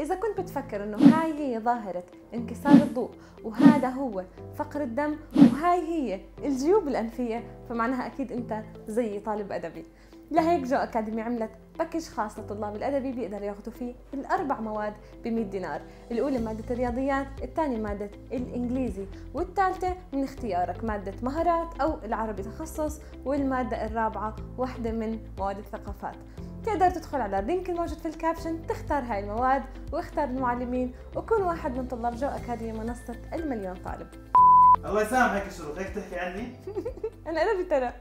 إذا كنت بتفكر إنه هاي هي ظاهرة انكسار الضوء وهذا هو فقر الدم وهاي هي الجيوب الأنفية فمعناها أكيد أنت زي طالب أدبي. لهيك جو أكاديمي عملت package خاص للطلاب الأدبي بيقدروا ياخذوا فيه الأربع مواد ب 100 دينار. الأولى مادة الرياضيات الثانية مادة الإنجليزي والثالثة من اختيارك مادة مهارات أو العربي تخصص والمادة الرابعة واحدة من مواد الثقافات. تقدر تدخل على ال link الموجود في ال caption تختار هاي المواد واختار المعلمين وكون واحد من طلاب جو أكاديمي منصة المليون طالب. الله يسامحك يا شروق هيك تحكي عني؟ أنا أدبي ترى